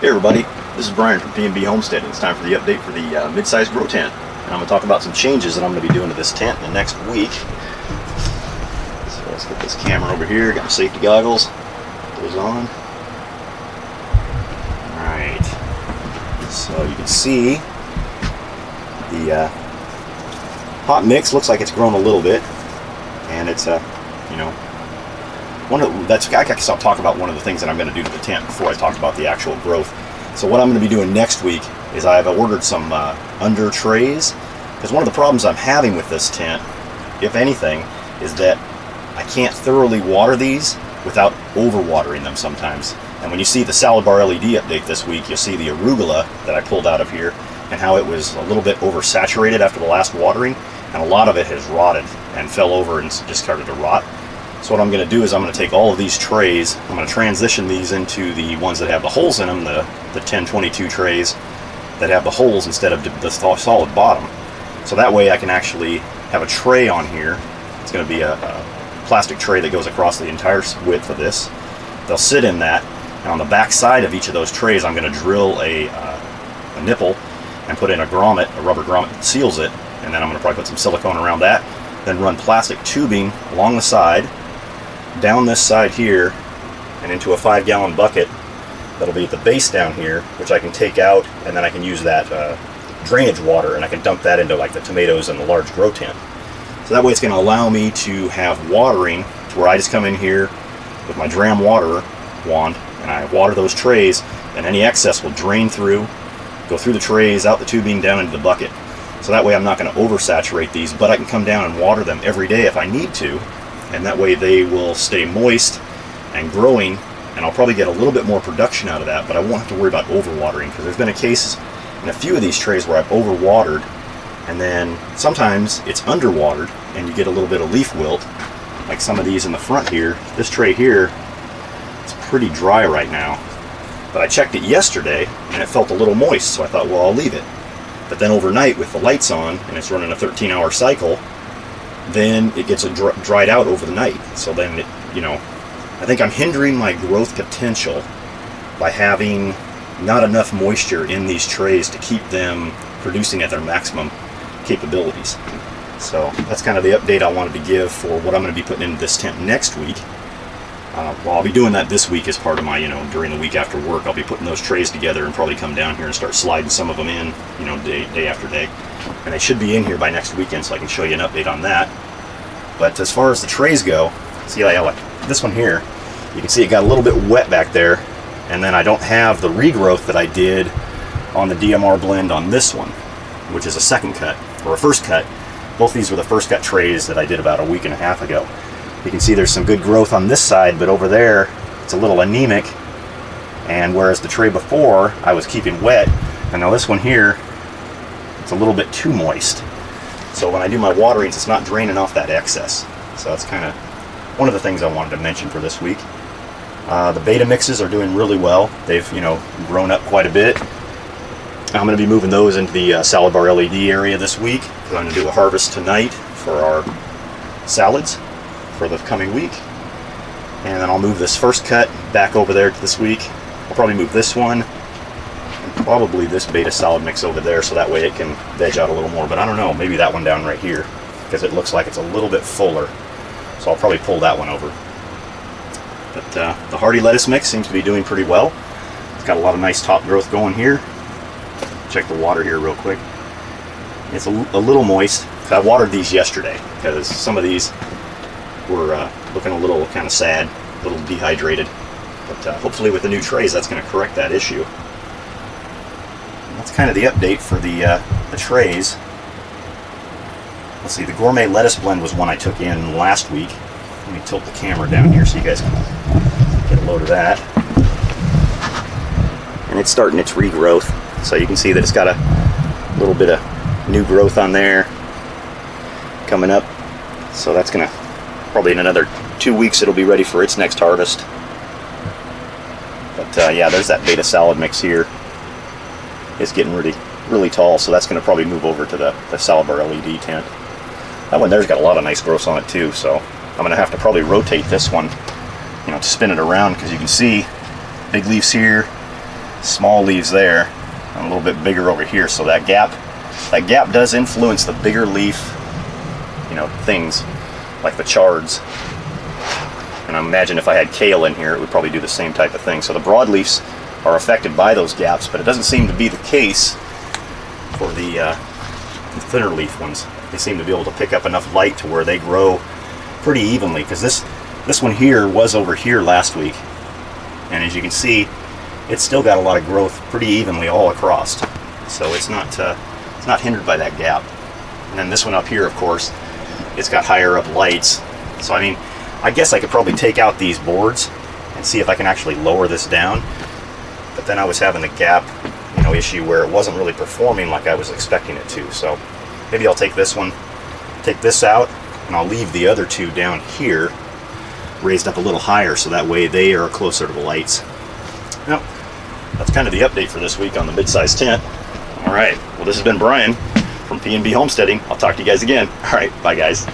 Hey everybody, this is Brian from PnB Homestead. It's time for the update for the uh, mid-size grow tent. And I'm going to talk about some changes that I'm going to be doing to this tent in the next week. So let's get this camera over here. Got my safety goggles. Put those on. Alright. So you can see the uh, hot mix looks like it's grown a little bit. And it's, uh, you know, one of that's I guess I'll talk about one of the things that I'm going to do to the tent before I talk about the actual growth. So what I'm going to be doing next week is I've ordered some uh, under trays because one of the problems I'm having with this tent, if anything, is that I can't thoroughly water these without overwatering them sometimes. And when you see the salad bar LED update this week, you'll see the arugula that I pulled out of here and how it was a little bit oversaturated after the last watering and a lot of it has rotted and fell over and just started to rot. So what I'm going to do is I'm going to take all of these trays, I'm going to transition these into the ones that have the holes in them, the, the 1022 trays that have the holes instead of the solid bottom. So that way I can actually have a tray on here. It's going to be a, a plastic tray that goes across the entire width of this. They'll sit in that, and on the back side of each of those trays I'm going to drill a, uh, a nipple and put in a grommet, a rubber grommet that seals it, and then I'm going to probably put some silicone around that, then run plastic tubing along the side down this side here and into a five gallon bucket that'll be at the base down here which I can take out and then I can use that uh, drainage water and I can dump that into like the tomatoes and the large grow tent. So that way it's going to allow me to have watering to where I just come in here with my Dramm water wand and I water those trays and any excess will drain through, go through the trays, out the tubing, down into the bucket. So that way I'm not going to oversaturate these, but I can come down and water them every day if I need to and that way they will stay moist and growing and I'll probably get a little bit more production out of that but I won't have to worry about overwatering because there's been a case in a few of these trays where I've overwatered and then sometimes it's underwatered and you get a little bit of leaf wilt like some of these in the front here. This tray here it's pretty dry right now but I checked it yesterday and it felt a little moist so I thought well I'll leave it. But then overnight with the lights on and it's running a 13 hour cycle then it gets dr dried out over the night. So then, it, you know, I think I'm hindering my growth potential by having not enough moisture in these trays to keep them producing at their maximum capabilities. So that's kind of the update I wanted to give for what I'm going to be putting into this tent next week. Uh, well, I'll be doing that this week as part of my, you know, during the week after work. I'll be putting those trays together and probably come down here and start sliding some of them in, you know, day, day after day. And they should be in here by next weekend so I can show you an update on that. But as far as the trays go, see like this one here, you can see it got a little bit wet back there. And then I don't have the regrowth that I did on the DMR blend on this one, which is a second cut, or a first cut. Both these were the first cut trays that I did about a week and a half ago. You can see there's some good growth on this side, but over there, it's a little anemic. And whereas the tray before, I was keeping wet, and now this one here, it's a little bit too moist. So when I do my waterings, it's not draining off that excess. So that's kind of one of the things I wanted to mention for this week. Uh, the beta mixes are doing really well. They've, you know, grown up quite a bit. I'm going to be moving those into the uh, salad bar LED area this week. I'm going to do a harvest tonight for our salads for the coming week. And then I'll move this first cut back over there to this week. I'll probably move this one probably this beta salad mix over there so that way it can veg out a little more. But I don't know, maybe that one down right here because it looks like it's a little bit fuller. So I'll probably pull that one over. But uh, the hardy lettuce mix seems to be doing pretty well. It's got a lot of nice top growth going here. Check the water here real quick. It's a, a little moist. I watered these yesterday because some of these were uh, looking a little kind of sad, a little dehydrated. But uh, hopefully with the new trays that's going to correct that issue that's kind of the update for the, uh, the trays. Let's see, the gourmet lettuce blend was one I took in last week. Let me tilt the camera down here so you guys can get a load of that. And it's starting its regrowth. So you can see that it's got a little bit of new growth on there coming up. So that's going to, probably in another two weeks, it'll be ready for its next harvest. But uh, yeah, there's that beta salad mix here is getting really really tall, so that's going to probably move over to the, the LED tent. That one there's got a lot of nice growth on it too, so I'm going to have to probably rotate this one, you know, to spin it around because you can see big leaves here, small leaves there, and a little bit bigger over here. So that gap, that gap does influence the bigger leaf, you know, things like the chards. And I imagine if I had kale in here, it would probably do the same type of thing. So the broadleafs are affected by those gaps, but it doesn't seem to be the case for the, uh, the thinner leaf ones. They seem to be able to pick up enough light to where they grow pretty evenly. Because this this one here was over here last week, and as you can see, it's still got a lot of growth pretty evenly all across. So it's not uh, it's not hindered by that gap. And then this one up here, of course, it's got higher up lights. So I mean, I guess I could probably take out these boards and see if I can actually lower this down. But then I was having the gap, you know, issue where it wasn't really performing like I was expecting it to. So maybe I'll take this one, take this out, and I'll leave the other two down here raised up a little higher so that way they are closer to the lights. Now, that's kind of the update for this week on the mid-size tent. All right, well this has been Brian from PnB Homesteading. I'll talk to you guys again. All right, bye guys.